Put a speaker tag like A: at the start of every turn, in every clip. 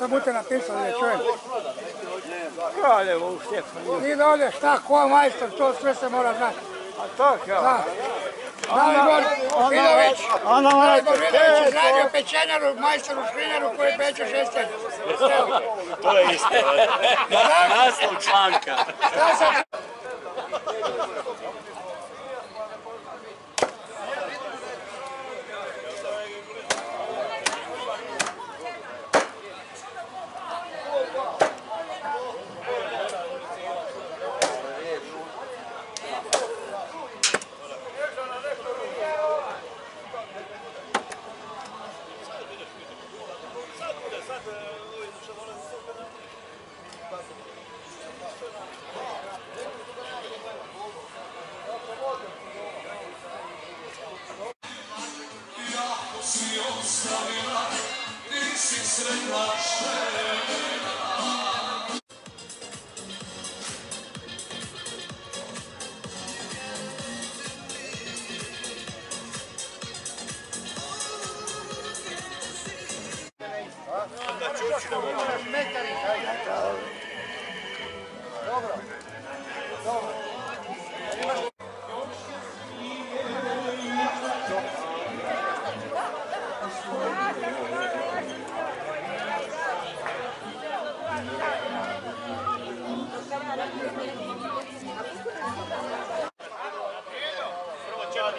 A: Da bude napisali da čujem. Kraljevo
B: u Stjefanu.
A: I šta, ko majstor, to sve se mora znati. A tako ja. Da. Dalibor Vidović. Dalibor Vidović radio pečenjaru, majstoru škrinjaru koji peče šestelj.
B: To je isto. Naslov članka. Non non non Stawiła, ty się srebrna Mettere in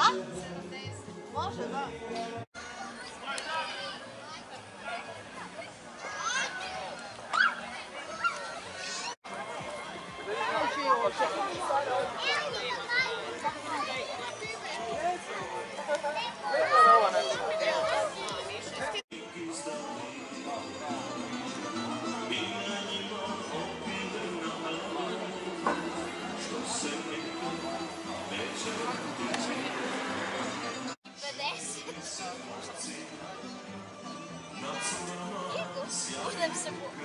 B: Ah, c'est une tasse. Moi, je vais.
C: of support.